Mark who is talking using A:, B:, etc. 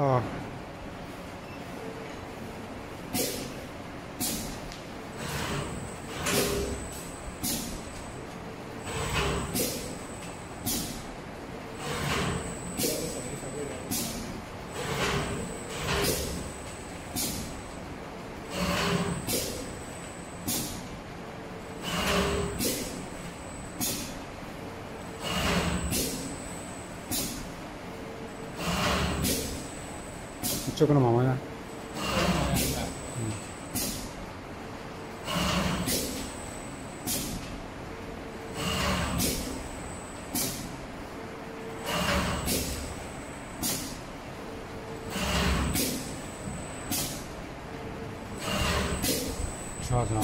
A: Oh, 这个妈妈呀？嗯。是啊，是啊。